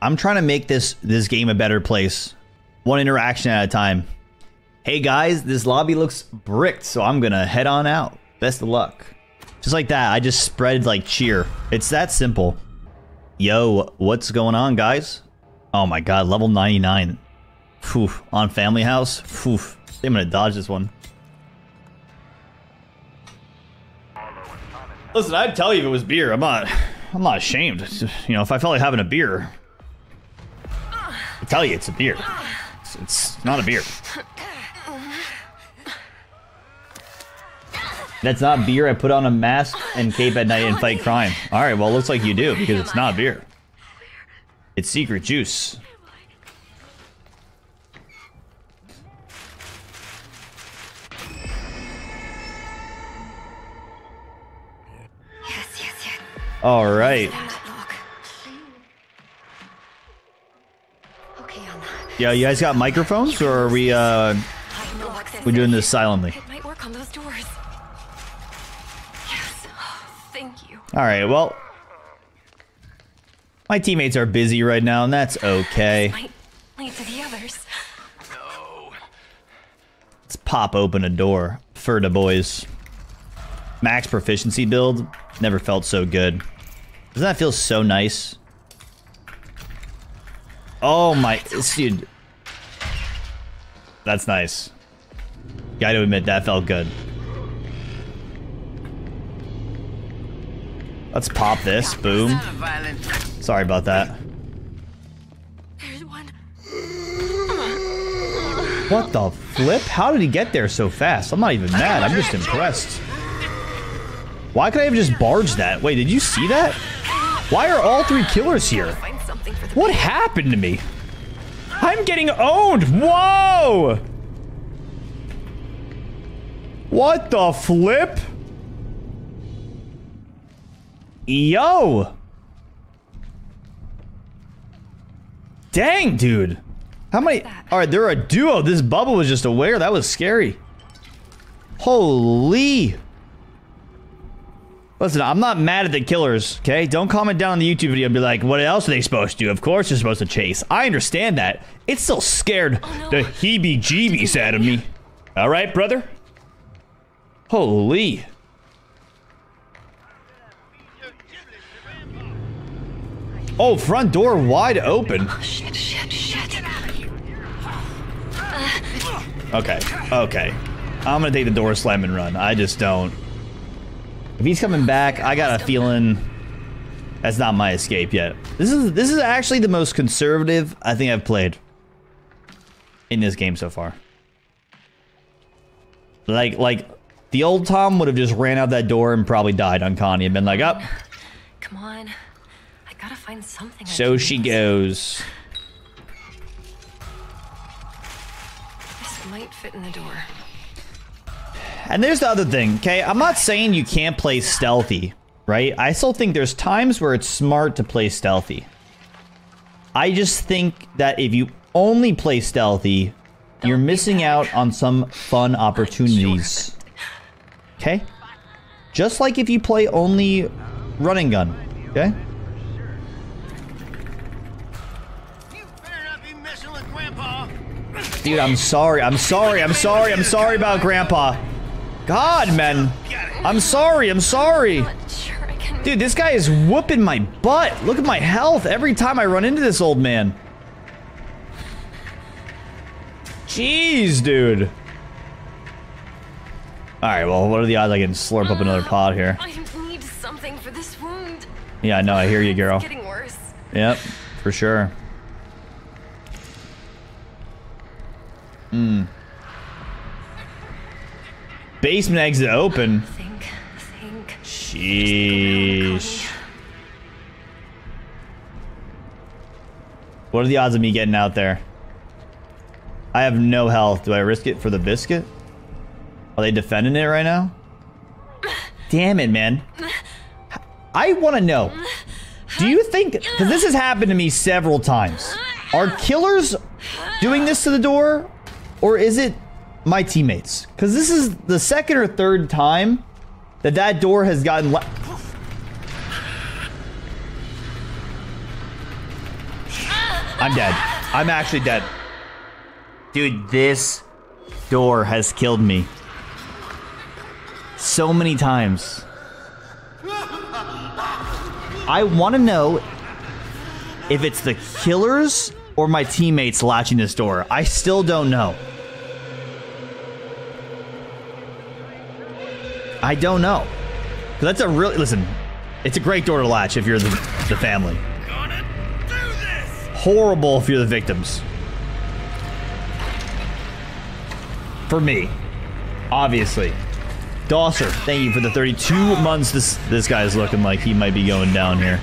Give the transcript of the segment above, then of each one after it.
I'm trying to make this this game a better place. One interaction at a time. Hey guys, this lobby looks bricked, so I'm gonna head on out. Best of luck. Just like that, I just spread like cheer. It's that simple. Yo, what's going on, guys? Oh my god, level 99. Phew, on Family House? Phew, I'm gonna dodge this one. Listen, I'd tell you if it was beer. I'm not, I'm not ashamed. You know, if I felt like having a beer, tell you it's a beer. It's, it's not a beer. That's not beer. I put on a mask and cape at night and fight crime. All right, well, it looks like you do because it's not beer. It's secret juice. All right. That lock. Okay, Ana. Yeah, you guys got microphones or are we uh I know what this we doing this silently? It might work on those doors. Yes. Oh, thank you. All right, well, my teammates are busy right now, and that's okay. Might lead to the others. Let's pop open a door for the boys. Max proficiency build never felt so good. Doesn't that feel so nice? Oh my, dude. That's nice. Gotta admit, that felt good. Let's pop this. Boom. Sorry about that. What the flip? How did he get there so fast? I'm not even mad. I'm just impressed. Why could I have just barged that? Wait, did you see that? Why are all three killers here? Something for the What happened to me? I'm getting owned! Whoa! What the flip? Yo! Dang, dude. How many? Alright, they're a duo. This bubble was just a aware. That was scary. Holy. Listen, I'm not mad at the killers, okay? Don't comment down on the YouTube video and be like, what else are they supposed to do? Of course they're supposed to chase. I understand that. It still scared oh, no. the heebie-jeebies out of me. All right, brother? Holy. Oh, front door wide open. Oh, shit, shit, shit. Uh, okay, okay. I'm gonna take the door slam and run. I just don't. If he's coming back, I got a feeling that's not my escape yet. This is this is actually the most conservative I think I've played in this game so far. Like like the old Tom would have just ran out that door and probably died on Connie and been like, up. Come on. I gotta find something. So she goes. This might fit in the door. And there's the other thing, okay? I'm not saying you can't play stealthy, right? I still think there's times where it's smart to play stealthy. I just think that if you only play stealthy, you're missing out on some fun opportunities. Okay? Just like if you play only running gun, okay? Dude, I'm sorry. I'm sorry. I'm sorry. I'm sorry about Grandpa. God, man. I'm sorry. I'm sorry. Not sure I can. Dude, this guy is whooping my butt. Look at my health every time I run into this old man. Jeez, dude. Alright, well, what are the odds I can slurp up another pod here? I need something for this wound. Yeah, no, I hear you, girl. Getting worse. Yep, for sure. Hmm. Basement exit open. Think, think. Sheesh. What are the odds of me getting out there? I have no health. Do I risk it for the biscuit? Are they defending it right now? Damn it, man. I want to know. Do you think, because this has happened to me several times, are killers doing this to the door? Or is it my teammates? Because this is the second or third time that that door has gotten... I'm dead. I'm actually dead. Dude, this door has killed me. So many times. I want to know if it's the killers or my teammates latching this door. I still don't know. I don't know. That's a really listen. It's a great door to latch if you're the, the family. Gonna do this! Horrible if you're the victims. For me, obviously. Dosser, thank you for the 32 months. This this guy's looking like he might be going down here.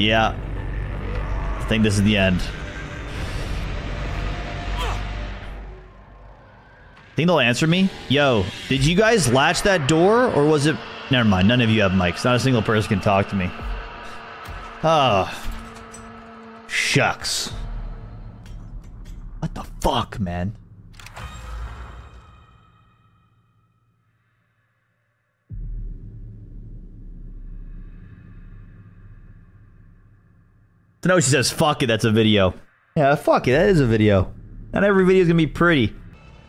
Yeah. I think this is the end. Think they'll answer me? Yo, did you guys latch that door or was it Never mind, none of you have mics. Not a single person can talk to me. Oh. Shucks. What the fuck, man? So know she says, fuck it, that's a video. Yeah, fuck it, that is a video. Not every video is gonna be pretty.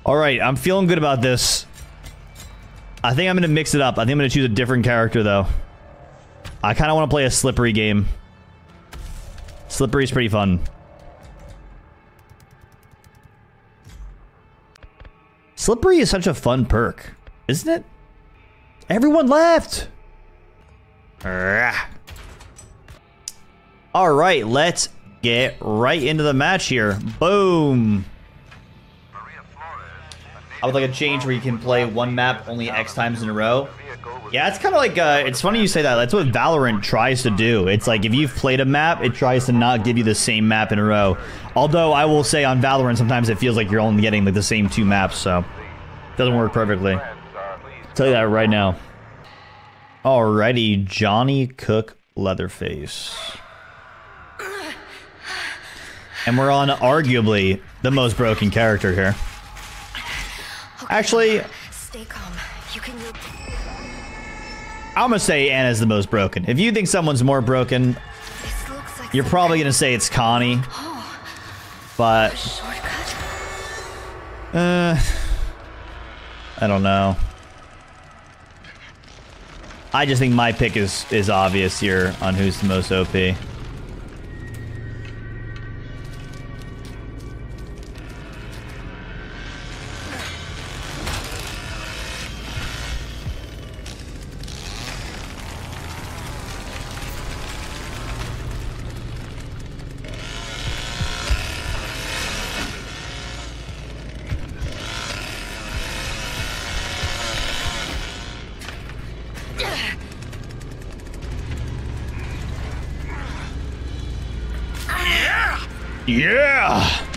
Alright, I'm feeling good about this. I think I'm gonna mix it up. I think I'm gonna choose a different character, though. I kind of want to play a slippery game. Slippery's pretty fun. Slippery is such a fun perk, isn't it? Everyone left! Alright, let's get right into the match here. Boom! I would like a change where you can play one map only X times in a row. Yeah, it's kind of like, uh, it's funny you say that. That's what Valorant tries to do. It's like if you've played a map, it tries to not give you the same map in a row. Although I will say on Valorant, sometimes it feels like you're only getting like the same two maps, so it doesn't work perfectly. I'll tell you that right now. Alrighty, Johnny Cook Leatherface. And we're on arguably the most broken character here. Actually, Stay calm. You can. I'm gonna say Ana's the most broken. If you think someone's more broken, like you're probably gonna say it's Connie. But uh, I don't know. I just think my pick is is obvious here on who's the most OP. Yeah.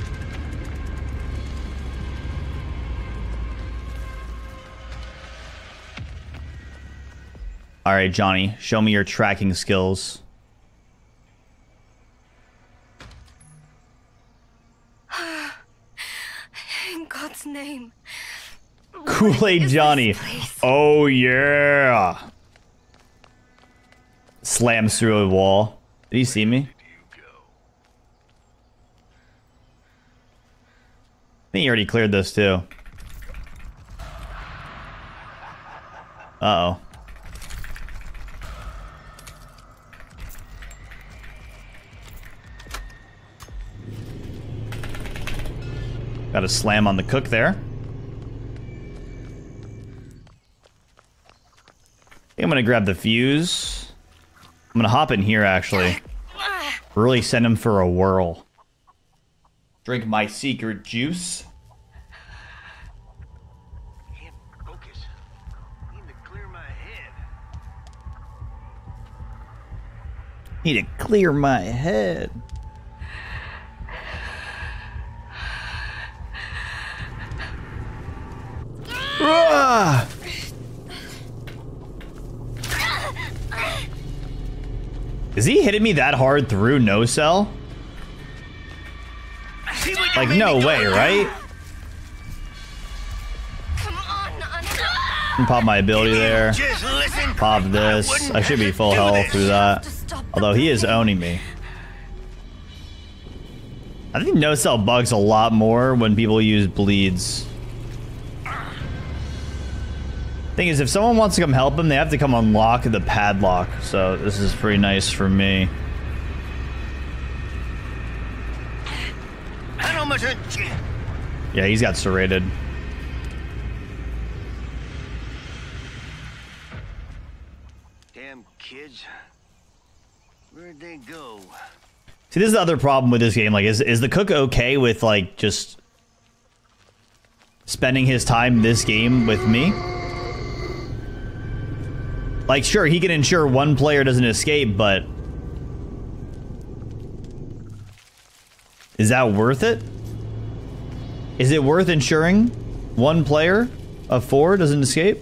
All right, Johnny, show me your tracking skills. In God's name. Kool-Aid Johnny. Oh yeah. Slams through a wall. Did he see me? Think he already cleared this too. Uh oh. Got a slam on the cook there. I think I'm gonna grab the fuse. I'm gonna hop in here actually. Really send him for a whirl. Drink my secret juice. Need to clear my head. Is he hitting me that hard through no sell? Like, no way, right? Pop my ability there. Pop this. I should be full health through that. Although he is owning me. I think no sell bugs a lot more when people use bleeds. Thing is, if someone wants to come help him, they have to come unlock the padlock. So this is pretty nice for me. Yeah, he's got serrated. Damn kids. Where'd they go? See, this is the other problem with this game. Like, is is the cook okay with like just spending his time this game with me? Like, sure, he can ensure one player doesn't escape, but is that worth it? Is it worth ensuring one player of four doesn't escape?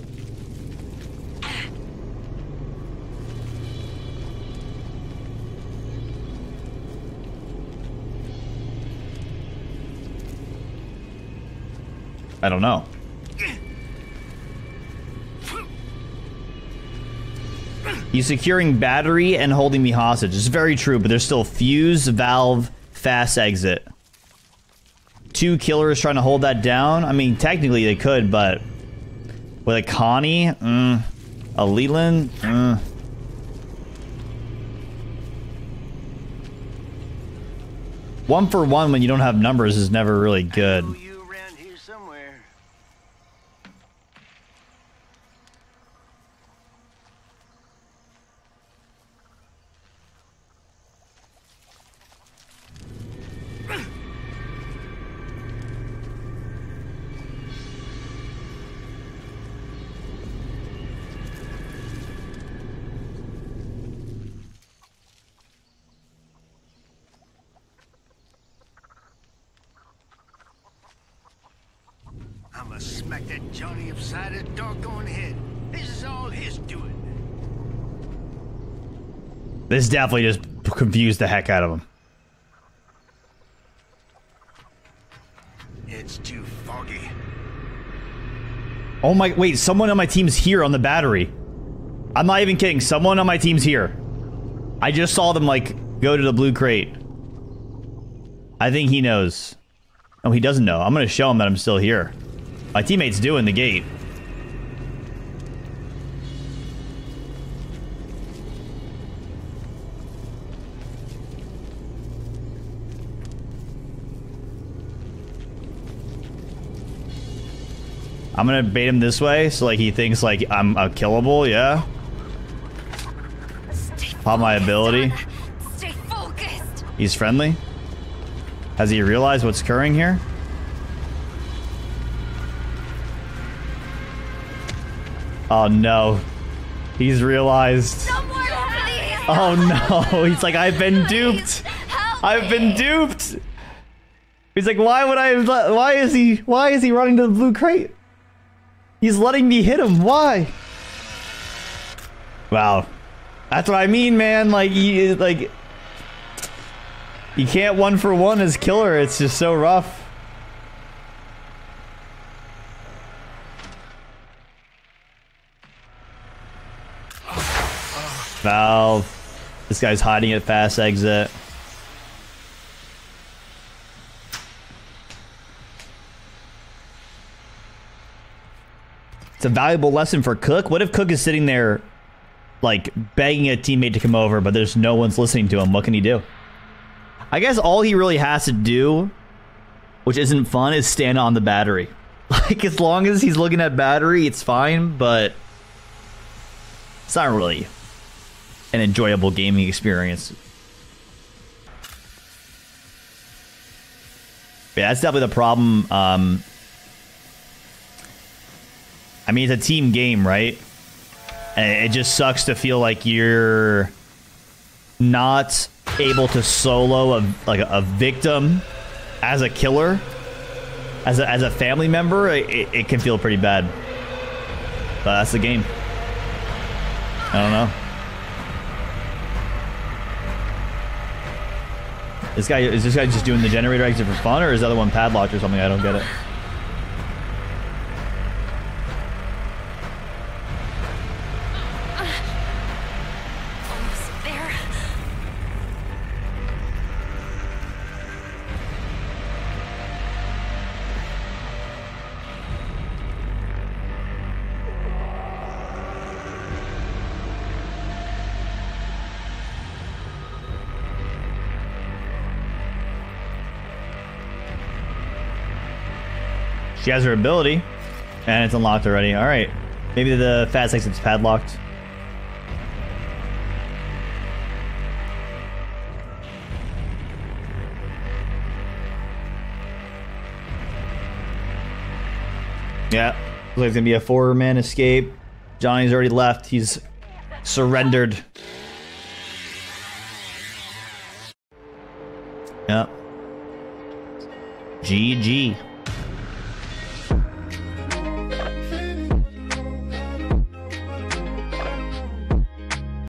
I don't know. He's securing battery and holding me hostage. It's very true, but there's still fuse, valve, fast exit. Two killers trying to hold that down. I mean, technically they could, but with a Connie, mm, a Leland, mm. one for one when you don't have numbers is never really good. Smack that Johnny upside his doggone head. This is all his doing. This definitely just confused the heck out of him. It's too foggy. Oh my, wait, someone on my team's here on the battery. I'm not even kidding. Someone on my team's here. I just saw them, like, go to the blue crate. I think he knows. Oh, he doesn't know. I'm gonna show him that I'm still here. My teammate's doing the gate. I'm gonna bait him this way, so like he thinks like I'm a killable, yeah? Pop my ability. Stay focused. He's friendly? Has he realized what's occurring here? Oh no. He's realized. Someone. Oh no. He's like, I've been duped. I've been duped. He's like, why would I? Why is he? Why is he running to the blue crate? He's letting me hit him. Why? Wow, that's what I mean, man. Like, you like, you can't one for one as killer. It's just so rough. Valve. This guy's hiding at fast exit. It's a valuable lesson for Cook. What if Cook is sitting there, like, begging a teammate to come over, but there's no one's listening to him? What can he do? I guess all he really has to do, which isn't fun, is stand on the battery. Like, as long as he's looking at battery, it's fine, but it's not really an enjoyable gaming experience. Yeah, that's definitely the problem. Um, I mean, it's a team game, right? And it just sucks to feel like you're not able to solo a like a, victim as a killer, as a, as a family member. It, it can feel pretty bad. But that's the game. I don't know. This guy is this guy just doing the generator exit for fun, or is the other one padlocked or something? I don't get it. She has her ability, and it's unlocked already. All right. Maybe the fast exit's padlocked. Yeah, looks like it's gonna be a four-man escape. Johnny's already left. He's surrendered. Yep. GG.